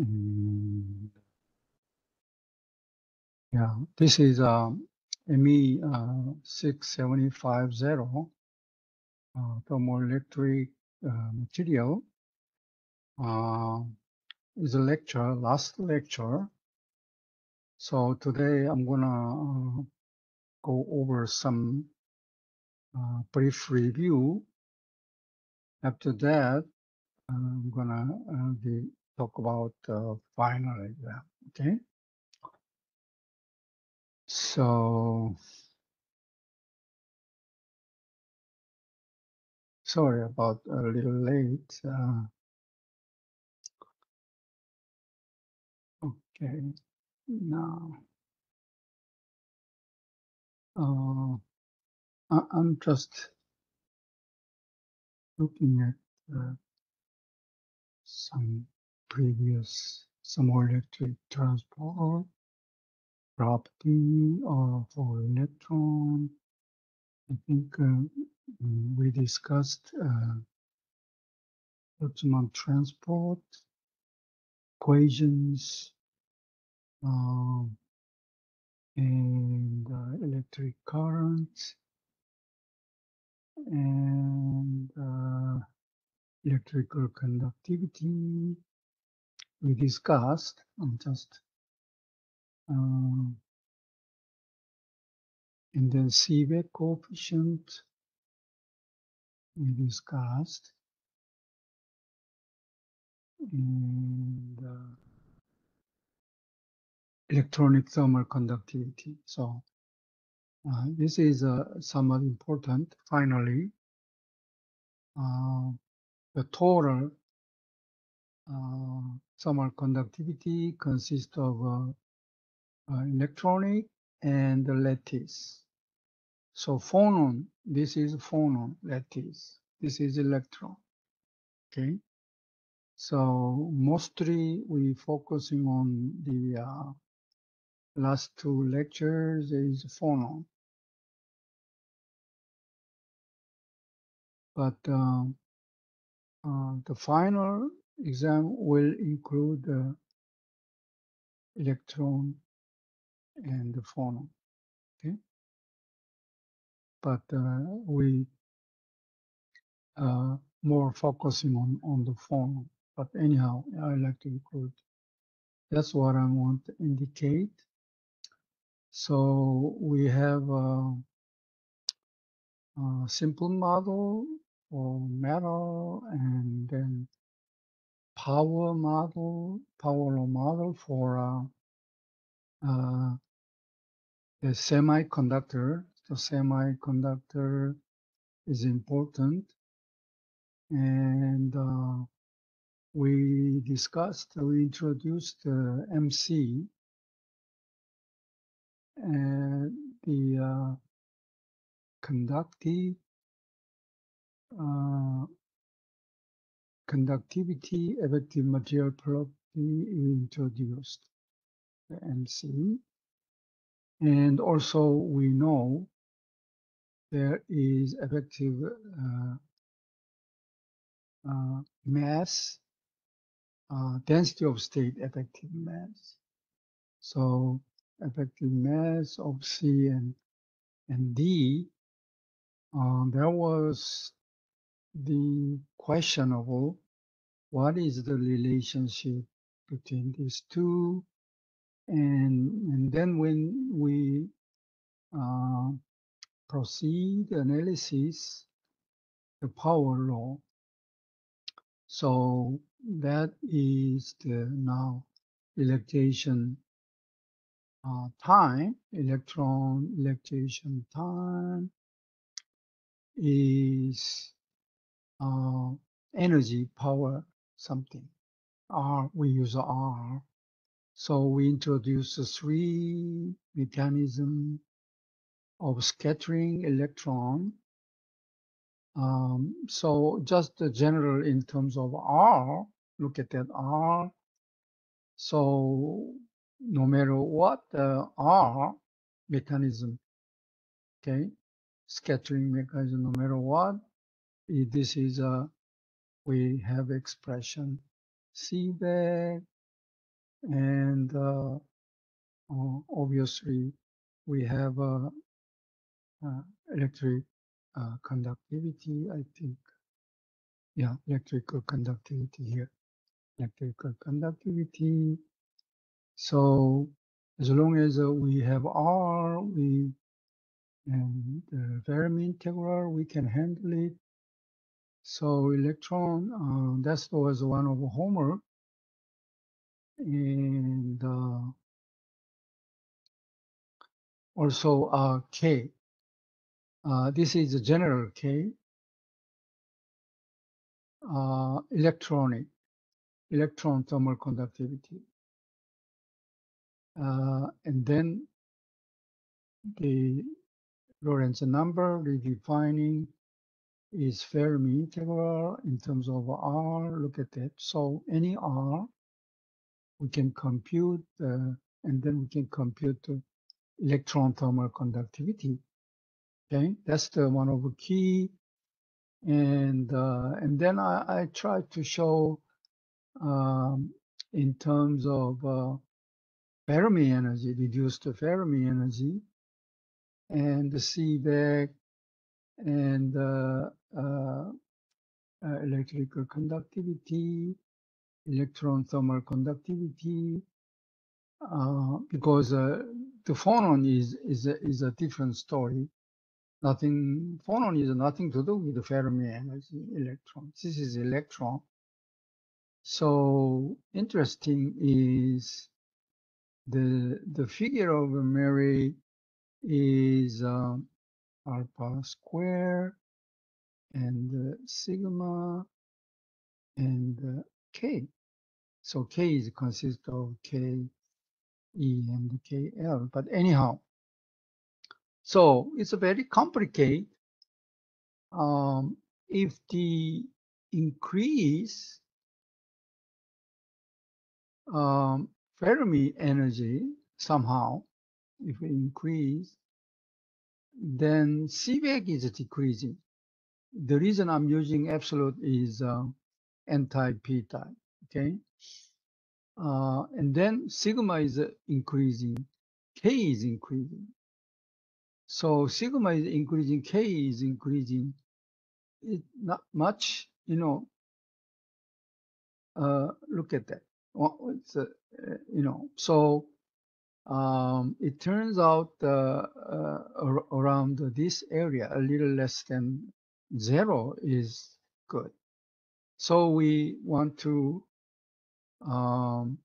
Mm, yeah, this is um, ME uh, 6750 uh, thermoelectric uh, material. Uh, is a lecture, last lecture. So today I'm gonna uh, go over some uh, brief review. After that, I'm gonna uh, be, talk about the final exam. Okay. So sorry about a little late. Uh, okay, now uh, I- I'm just looking at uh, some previous some electric transport property or for electron. I think uh, we discussed uh, Boltzmann transport equations um, and uh, electric currents and uh, electrical conductivity. We discussed. I'm just um, and then Seebeck coefficient we discussed and uh, electronic thermal conductivity. So uh, this is uh, somewhat important. Finally, uh, the total uh, thermal conductivity consists of uh, uh, electronic and lattice. So phonon, this is phonon lattice. This is electron. Okay. So mostly we focusing on the uh, last two lectures is phonon. But uh, uh, the final exam will include the electron and the phonon. Okay. But uh, we uh, more focusing on, on the phonon. But anyhow, I like to include. That's what I want to indicate. So we have a, a simple model for metal and then power model, power law model for uh, uh, the semiconductor. The semiconductor is important. And uh, we discussed, we introduced uh, MC and the uh, conductive uh, conductivity effective material property introduced the MC and also we know there is effective uh, uh, mass uh, density of state effective mass. So effective mass of C and and D um, there was the questionable what is the relationship between these two? And and then when we uh, proceed analysis the power law. So that is the now electation uh, time electron electation time is uh, energy power something. R we use R. So we introduce three mechanism of scattering electron. Um, so just general in terms of R look at that R. So no matter what R mechanism okay scattering mechanism no matter what this is a we have expression Seebeck, and uh, uh, obviously we have uh, electric conductivity, I think. Yeah, electrical conductivity here. Electrical conductivity. So as long as uh, we have R, we and the Fermi integral, we can handle it. So electron, uh, that was one of homework. And uh, also uh, K. Uh, this is a general K. Uh, electronic, electron thermal conductivity. Uh, and then the Lorenz number redefining is Fermi integral in terms of R. Look at that. So any R, we can compute, uh, and then we can compute the electron thermal conductivity. Okay, that's the one of the key. And uh, and then I, I try to show um, in terms of uh, Fermi energy, reduced to Fermi energy, and the Seebeck and uh, uh, uh, electrical conductivity, electron thermal conductivity, because the phonon is is is a different story. Nothing phonon is nothing to do with the Fermi energy electron. This is electron. So interesting is the the figure of merit is um, alpha square and sigma and k. So k is consists of k e and kl. But anyhow, so it's a very complicated. Um, if the increase um, Fermi energy somehow, if we increase, then Seebeck is decreasing. The reason I'm using absolute is uh, anti-p type, okay? Uh, and then sigma is uh, increasing, k is increasing. So sigma is increasing, k is increasing. It not much, you know. Uh, look at that. Well, it's, uh, you know, so um, it turns out uh, uh, ar- around this area, a little less than zero is good. So we want to, um,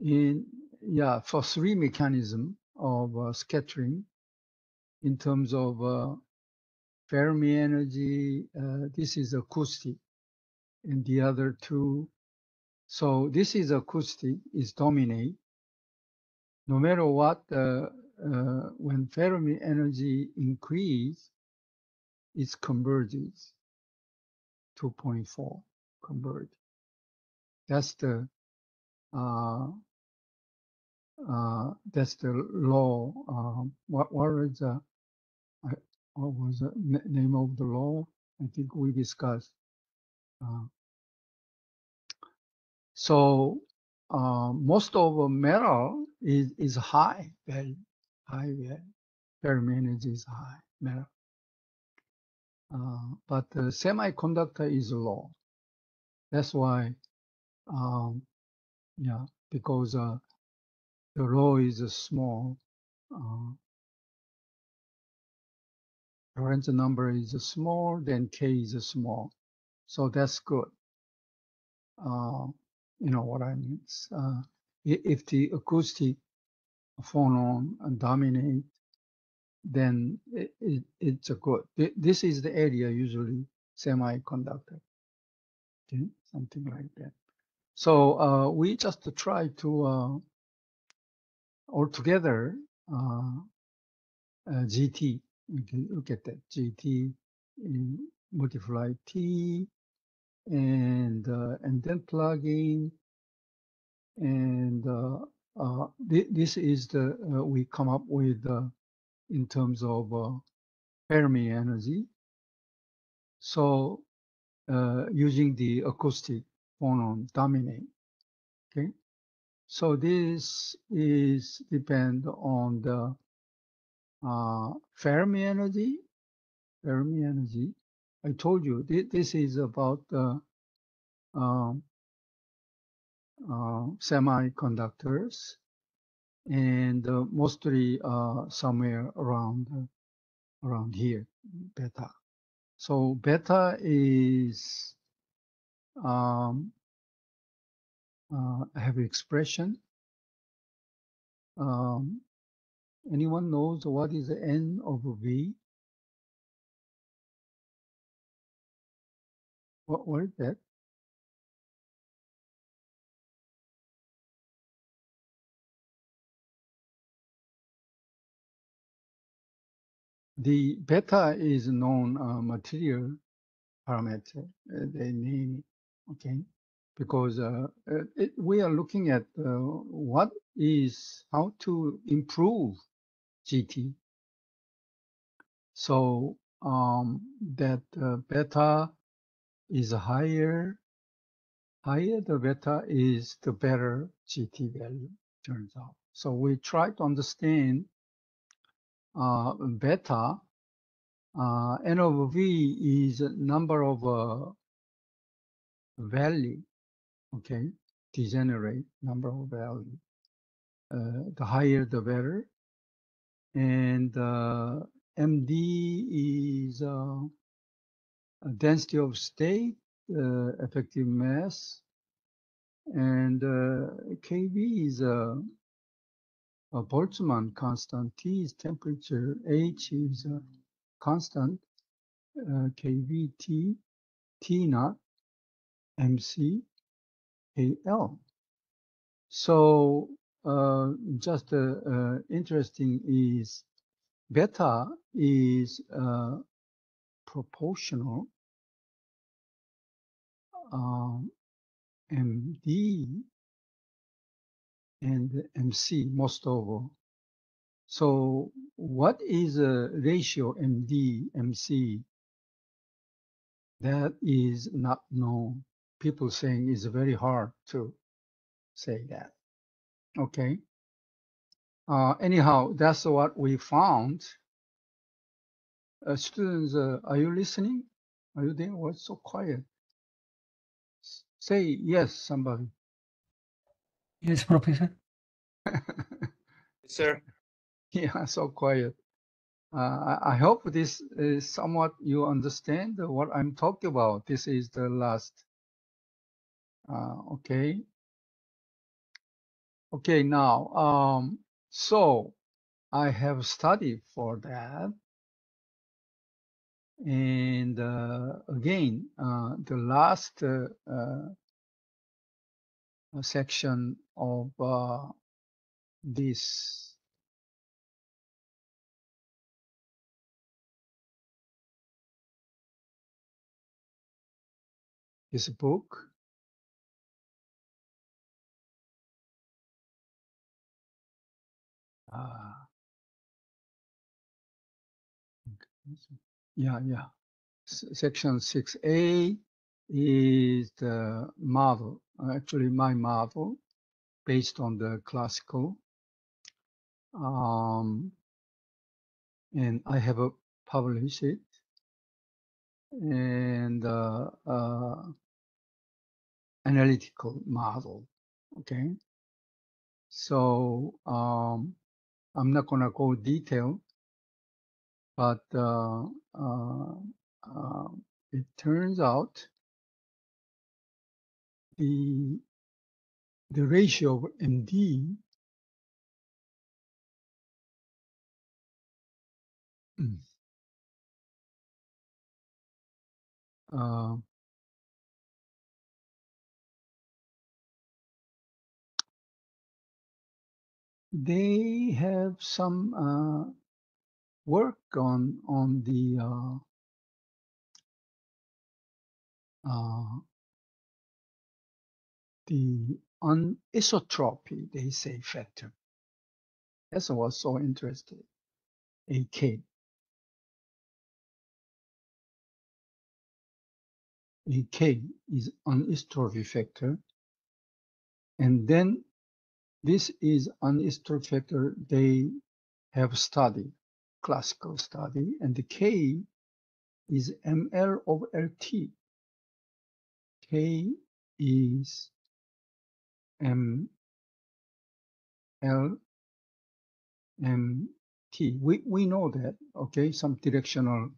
in yeah, for three mechanism of uh, scattering, in terms of uh, Fermi energy, uh, this is acoustic, and the other two. So this is acoustic is dominate no matter what, uh, uh, when Fermi energy increase, it converges 2.4 converge. That's the uh, uh, that's the law. Um, what the what was the name of the law? I think we discussed. Uh, so uh, most of metal is is high value, high value. Fermi is high metal. Uh, but the semiconductor is low. That's why, um, yeah, because uh, the rho is small. Uh, Lorenz number is small, then k is small. So that's good. Uh, you know what I mean? Uh, if the acoustic phonon dominate, then it, it, it's a good. This is the area usually semiconductor, okay? something like that. So uh, we just try to uh, altogether uh, uh, GT. Can look at that GT in multiply T and uh, and then plug in and uh, uh, thi- this is the we come up with in terms of Fermi energy. So using the acoustic phonon dominate. Okay, so this is depend on the uh, Fermi energy. Fermi energy. I told you this, this is about the um, uh, semiconductors and uh, mostly uh, somewhere around uh, around here, beta. So beta is um, uh, have expression. Um, anyone knows what is the n of v? What that? The beta is known uh, material parameter. Uh, they name okay? Because uh, uh, it, we are looking at uh, what is how to improve GT. So um, that uh, beta is higher, higher the beta is the better GT value turns out. So we try to understand uh, beta uh, n over v is number of uh, value, okay, degenerate number of value. Uh, the higher the better. And uh, MD is uh, density of state, uh, effective mass, and uh, KB is a, a Boltzmann constant. T is temperature. H is a constant. Uh, KVT, T naught, MC, AL. So uh, just uh, uh, interesting is beta is uh, proportional MD and MC most over. So what is a ratio MD MC? That is not known. People saying it's very hard to say that. Okay. Uh, anyhow, that's what we found. Uh, students, uh, are you listening? Are you there? What's so quiet? S- Say yes, somebody. Yes, Professor. Sir, Yeah, so quiet. Uh, I, I hope this is somewhat you understand what I'm talking about. This is the last. Uh, okay. Okay, now, um, so I have studied for that. And uh, again, uh, the last uh, section of this this book. Uh, yeah yeah. S- section 6a is the model actually my model based on the classical. Um, and i have uh, published it. And uh, uh, analytical model okay? So um, i'm not to go detail but uh, uh, uh, it turns out the the ratio of MD mm, uh, they have some uh, work on on the uh, uh, the anisotropy, they say factor. That's what's so interesting. AK. AK is anisotropy factor. And then this is anisotropy factor they have studied, classical study, and the K is ML of LT. K is M L M T. We we know that, okay? Some directional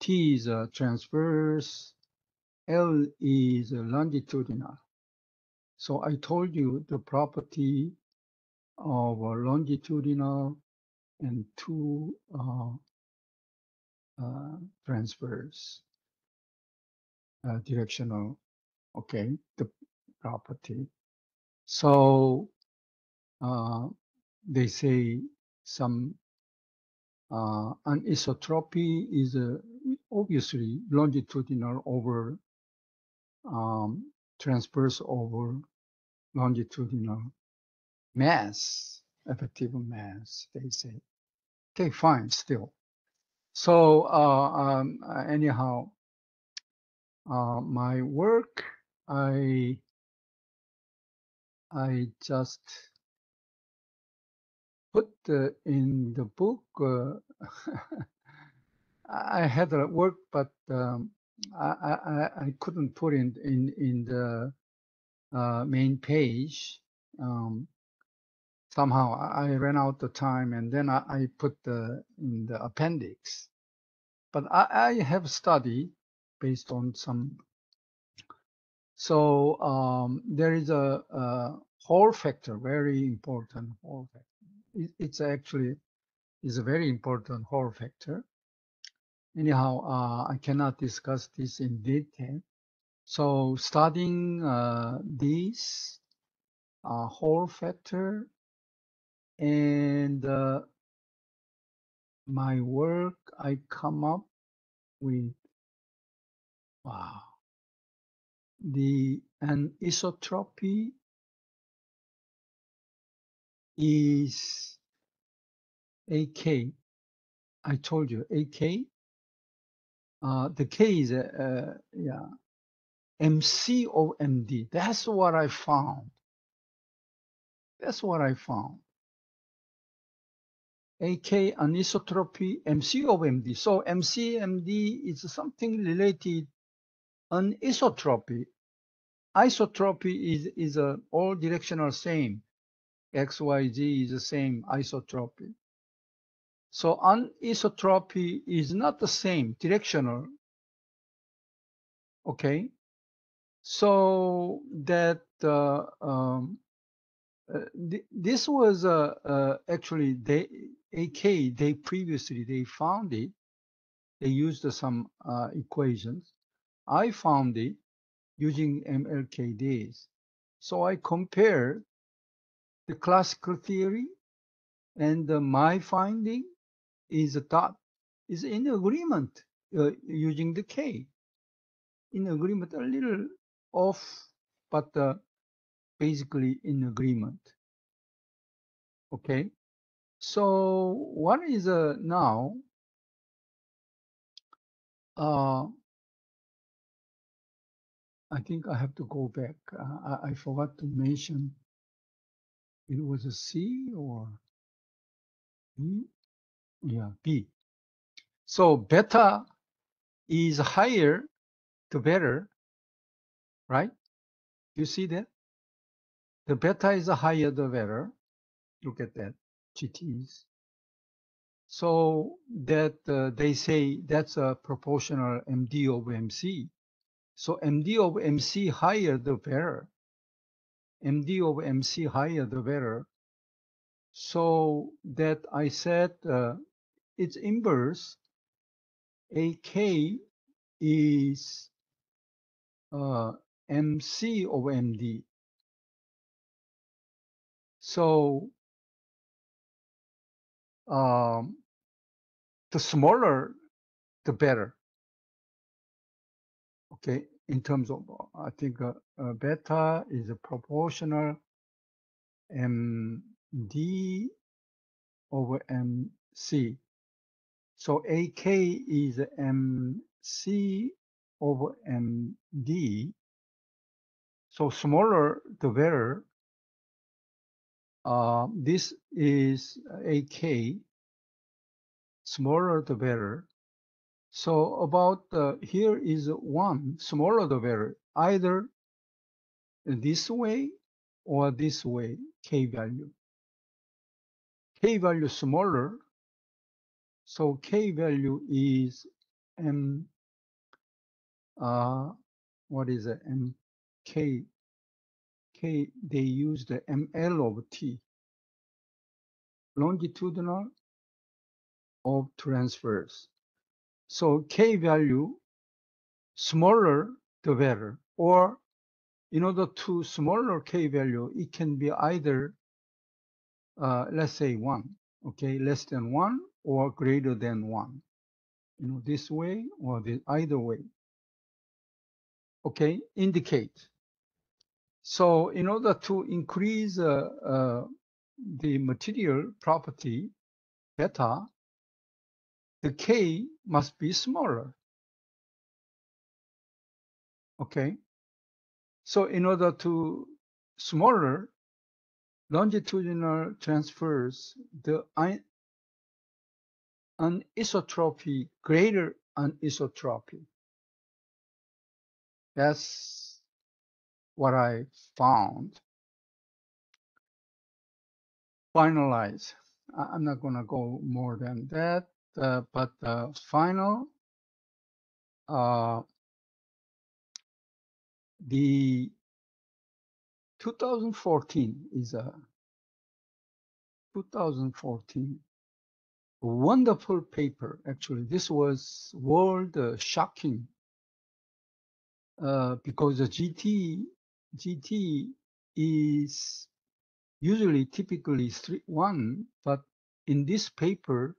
T is a transverse, L is a longitudinal. So I told you the property of a longitudinal and two uh, uh, transverse uh, directional, okay, the property. So uh, they say some uh, anisotropy is uh, obviously longitudinal over um, transverse over longitudinal mass, effective mass, they say. Okay, fine, still. So uh, um, uh, anyhow, uh, my work, I I just put in the book. Uh, I had a work, but um, I, I I couldn't put in in in the uh, main page. Um, somehow I ran out of time, and then I, I put the in the appendix. But I, I have studied based on some. So um, there is a, a Hall factor, very important Hall factor. It, it's actually is a very important Hall factor. Anyhow, uh, I cannot discuss this in detail. So studying uh, this uh, Hall factor and uh, my work, I come up with wow the anisotropy is AK. I told you AK. Uh, the K is uh, uh, yeah MC of MD. That's what I found. That's what I found. AK anisotropy MC of MD. So MC MD is something related anisotropy. Isotropy is is a all directional same. X Y Z is the same isotropy. So anisotropy is not the same directional. Okay. So that uh, um, uh, th- this was uh, uh, actually they AK they previously they found it. They used some uh, equations. I found it using MLKDs. So I compared the classical theory and uh, my finding is a thought is in agreement uh, using the K. In agreement, a little off, but uh, basically in agreement. Okay. So what is uh, now? Uh, I think I have to go back. Uh, I, I forgot to mention it was a C or B. Yeah, B. So beta is higher, the better, right? You see that? The beta is higher, the better. Look at that, GTs. So that uh, they say that's a proportional MD over MC. So MD over MC higher, the better. MD over MC higher, the better. So that I said uh, its inverse, AK is uh, MC over MD. So um, the smaller, the better. Okay, in terms of, uh, I think uh, uh, beta is a proportional MD over MC. So AK is MC over MD. So smaller the better. Uh, this is AK. Smaller the better. So about uh, here is one, smaller the better, either this way or this way, K value. K value smaller, so K value is M, uh, what is it, M, K, they use the ML of T, longitudinal of transverse. So K value smaller the better, or in order to smaller K value, it can be either, uh, let's say one, okay, less than one or greater than one, you know, this way or the either way. Okay, indicate. So in order to increase uh, uh, the material property beta, the K must be smaller. Okay. So in order to smaller longitudinal transverse, the anisotropy greater anisotropy. That's what I found. Finalize. I'm not going to go more than that uh, but the final uh, the 2014 is a 2014 wonderful paper actually this was world uh, shocking uh, because the gt gt is usually typically three, one but in this paper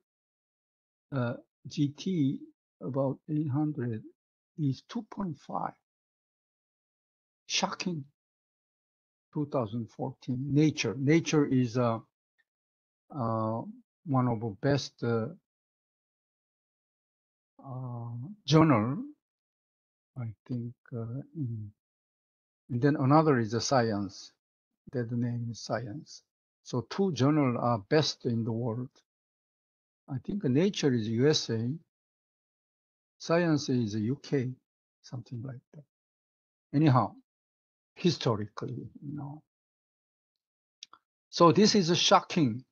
uh, GT about 800 is 2.5. Shocking. 2014. Nature. Nature is uh, uh, one of the best uh, uh, journal, I think. Uh, in, then another is the Science. That name is Science. So two journals are best in the world. I think nature is USA, science is UK, something like that. Anyhow, historically, you know. So this is shocking.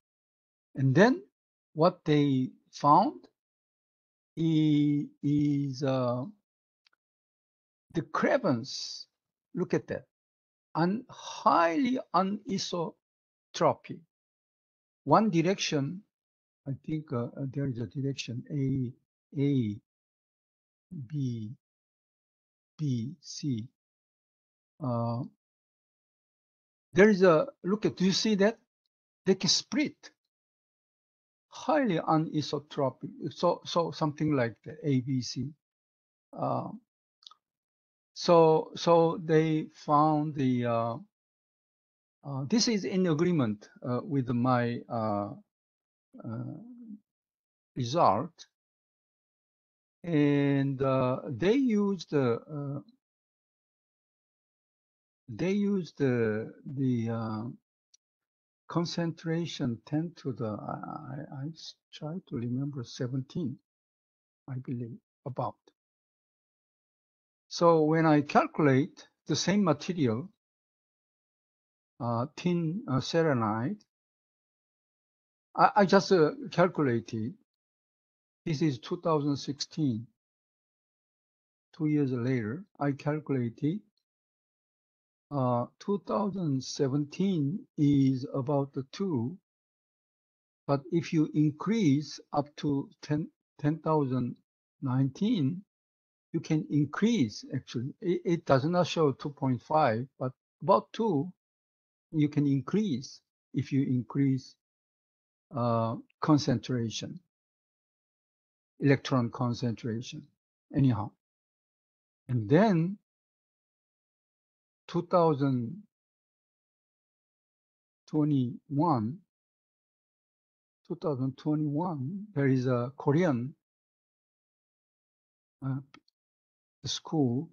And then what they found is uh, the carbons. Look at that. And highly anisotropy. One direction I think uh, uh, there is a direction A, A, B, B, C. Uh, there is a, look at, do you see that? They can split. Highly anisotropic. So, so something like the A, B, C. Uh, so, so they found the, uh, uh, this is in agreement uh, with my uh, uh, result. And uh, they used they used the the concentration 10 to the I, I try to remember 17 i believe about so when i calculate the same material uh, tin uh, selenide I, I just uh, calculated. This is 2016. Two years later, I calculated. Uh, 2017 is about the two. But if you increase up to 10, 10,019, you can increase actually. It, it does not show 2.5, but about two, you can increase if you increase uh, concentration, electron concentration, anyhow. And then 2021, 2021, there is a Korean uh, school,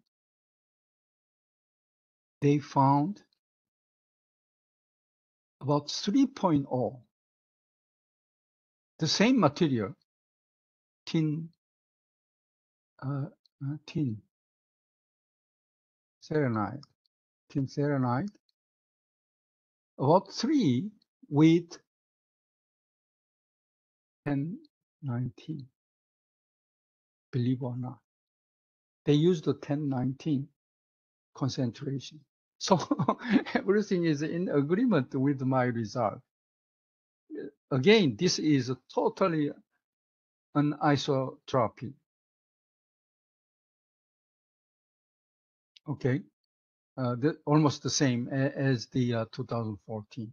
they found about 3.0, the same material, tin, uh, uh, tin, selenide, tin selenide, about three with 1019, believe or not. They used the 1019 concentration. So everything is in agreement with my result. Again, this is totally an isotropy. Okay, uh, the, almost the same as the uh, 2014.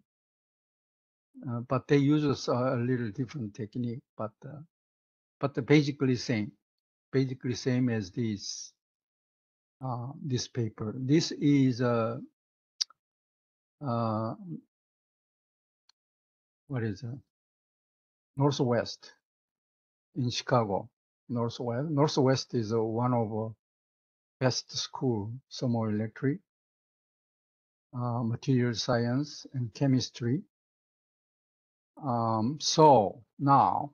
Uh, but they use a, a little different technique, but uh, but basically same, basically same as this uh, this paper. This is a uh, what is it? Northwest in Chicago. Northwest. Northwest is uh, one of uh, best school, thermoelectric, uh, material science, and chemistry. Um, so now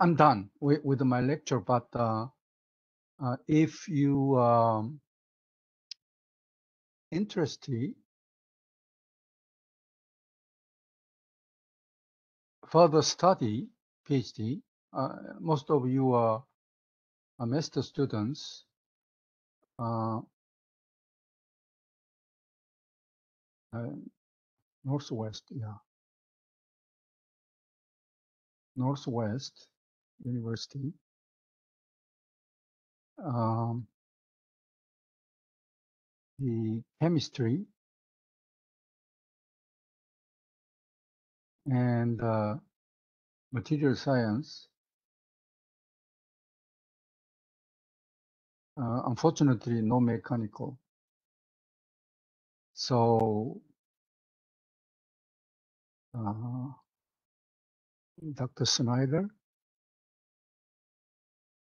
I'm done with, with my lecture, but uh, uh, if you um, interested, further study, PhD, uh, most of you are, are master students. Uh, uh, Northwest, yeah. Northwest University. Um, the chemistry and uh, material science. Uh, unfortunately, no mechanical. So, uh, Dr. Snyder,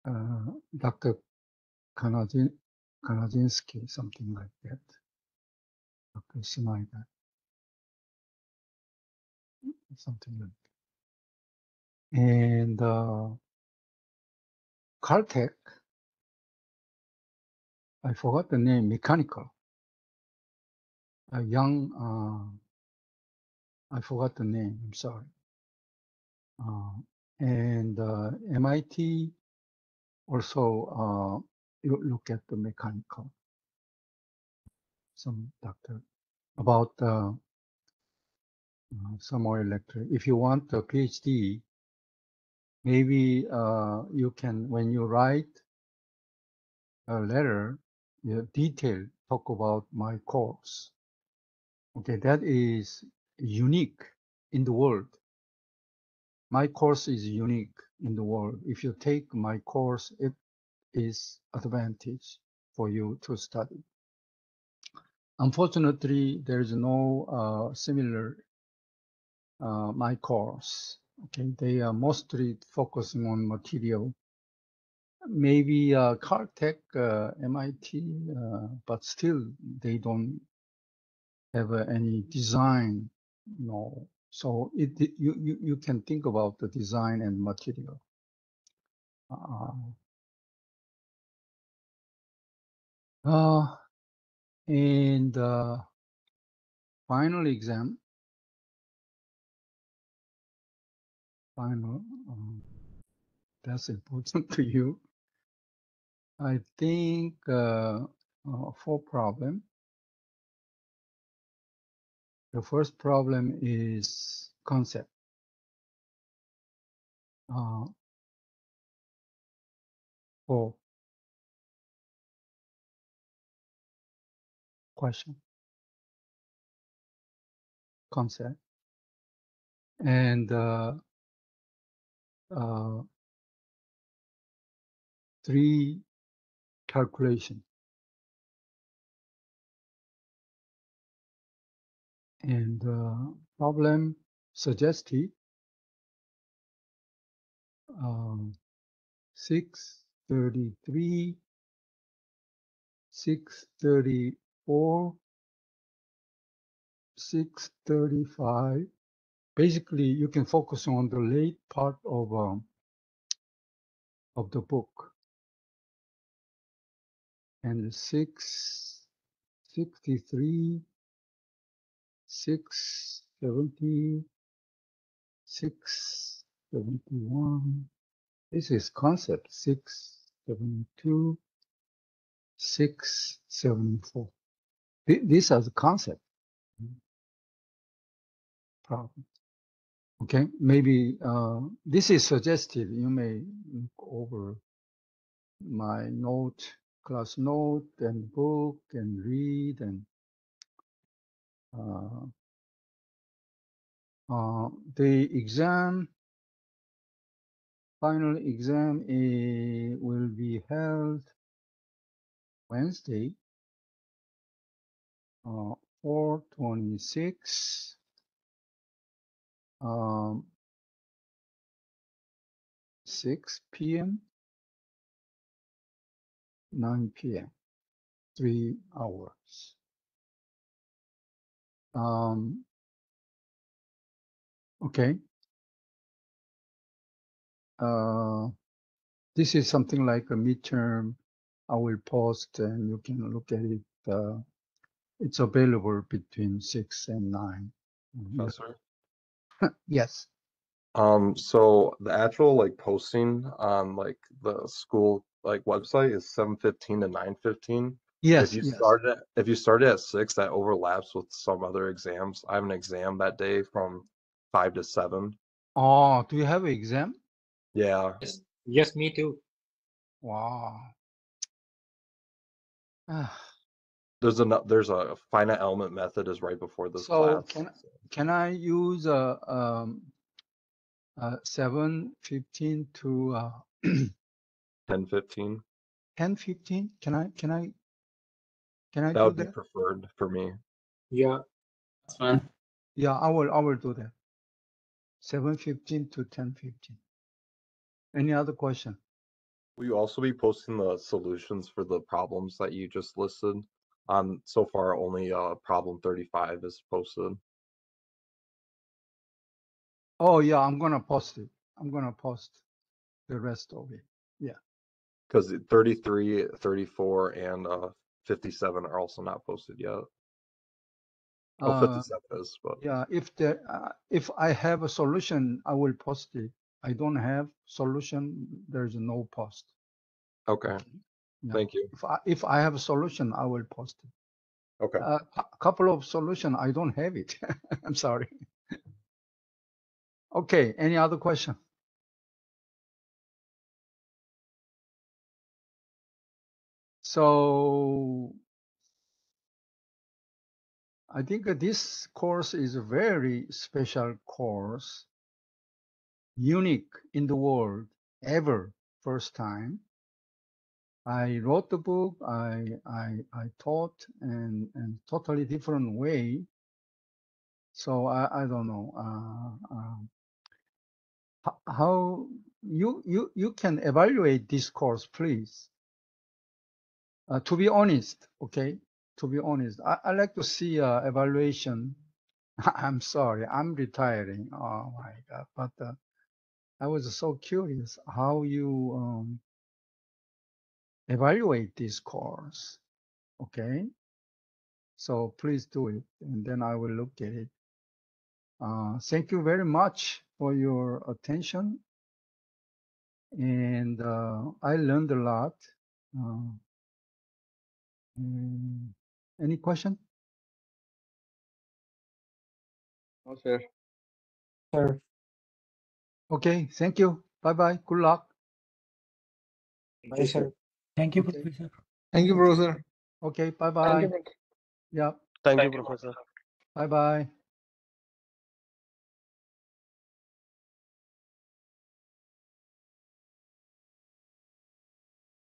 uh, Dr. Kanadin, Kanadinsky, something like that. Dr. Snyder, something like that. And uh, Caltech, I forgot the name, mechanical. A young, uh, I forgot the name, I'm sorry. Uh, and uh, MIT also uh, look at the mechanical, some doctor, about uh, uh, thermoelectric. If you want a PhD, maybe uh, you can, when you write a letter, you detail talk about my course. Okay, that is unique in the world. My course is unique in the world. If you take my course, it is advantage for you to study. Unfortunately, there is no uh, similar uh, my course. Okay, they are mostly focusing on material. Maybe uh, Caltech, uh, MIT, uh, but still they don't have any design. No, so it you, you you can think about the design and material. Uh, uh, and uh, final exam, final. Um, that's important to you. I think uh, uh, four problem. The first problem is concept. Uh, question. Concept. And uh, uh, three calculation and uh, problem suggested um, six thirty-three, six thirty-four, six thirty-five. Basically, you can focus on the late part of um, of the book. And six sixty-three, six seventy, six seventy-one. This is concept six seventy-two, six seventy-four. Th- These are the concept problem. Okay, maybe uh, this is suggested. You may look over my note, class note, and book, and read, and the exam, final exam eh, will be held Wednesday, uh, 426. Um, 6 p.m., 9 p.m., three hours. Um, okay. Uh, this is something like a midterm. I will post and you can look at it. Uh, it's available between six and nine. Professor. Yes. Um, so the actual like posting on like the school like website is seven fifteen to nine fifteen. Yes. If you yes. started at, if you started at six, that overlaps with some other exams. I have an exam that day from five to seven. Oh, do you have an exam? Yeah, Yes, yes, me too. Wow. Ah, there's a there's a finite element method is right before this So class. can can I use a, um, uh, seven fifteen to uh, Ten fifteen. ten fifteen? Can I can I can I That do would be preferred for me. Yeah, That's fine. Yeah, I will I will do that. Seven fifteen to ten fifteen. Any other question? Will you also be posting the solutions for the problems that you just listed? Um, so far only uh problem thirty-five is posted. Oh yeah, I'm gonna post it. I'm gonna post the rest of it. Yeah. Because 33, 34, and uh 57 are also not posted yet. Oh, Uh, 57 is, but Yeah, if the, uh, if I have a solution, I will post it. I don't have solution, there's no post. okay. Yeah. Thank you. If I, if I have a solution, I will post it. Okay. A cou- couple of solution, I don't have it. I'm sorry. Okay, any other question? So I think this course is a very special course, unique in the world ever, first time. I wrote the book, I, I, I taught and, and totally different way. So I, I don't know, uh, ho- how you, you, you can evaluate this course, please. Uh, to be honest, okay, to be honest, I, I like to see uh, evaluation. I'm sorry, I'm retiring. Oh my God! But uh, I was so curious how you um, evaluate this course. Okay, so please do it, and then I will look at it. Uh, thank you very much for your attention, and uh, I learned a lot. Mm, any question? No, sir. Sir. Okay, thank you. Bye bye. Good luck. thank you, sir. Thank you, Okay. Professor. Thank you, Professor. Okay, bye Thank bye. you, Prof. Yeah, Thank you, Professor. bye bye.